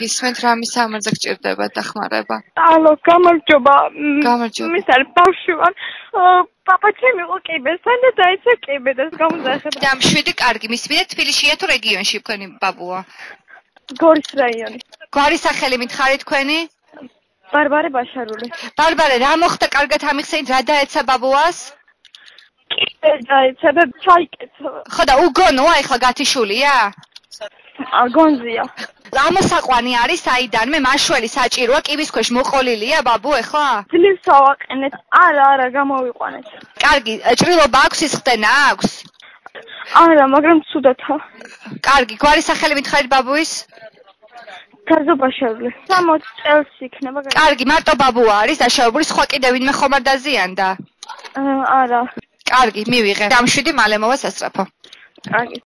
გისმენთ რამის ამაზე გჭირდება დახმარება? ალო, გამარჯობა. გამარჯობა. მის არის ბავშვი ვარ. პაპა ჩემი იყო კიბესთან და დაიცა კიბედას გამზახებ. და მშვიდი კარგი, მის მინდა თბილისშია თუ რეგიონში თქვენი ბაბუა? გორის რაიონი. გვარი სახელი მითხარი თქვენი? ბარბარე ბაშარული. ბარბარე, რა მოხდა კარგად ამიხსენით, რა დაეცა ბაბუას? დაეცა და ჩაიკეცა. ხო და უგონოა ეხლა გათიშულია? აგონზია. ამოსაყვანი არის საიდან? მე მაშველი საჭიროა, კიბის ქვეშ მოყოლილია ბაბუ ეხლა? ძლივს ავაყენეთ. არა, არა, გამოვიყვანეთ. კარგი, ჭრილობა აქვს ის ხტენა აქვს? არა, მაგრამ ცუდათა. კარგი, გვარი სახელი მითხარით ბაბუის? გაზობაშებული. 60 წელს იქნება. კარგი, მარტო ბაბუ არის დაშავებული, სხვა კიდე ვინმე ხომ არ დაზიანდა? არა. კარგი, მივიღე. დამშვიდი მალე მოვა სასწრაფო. კარგი.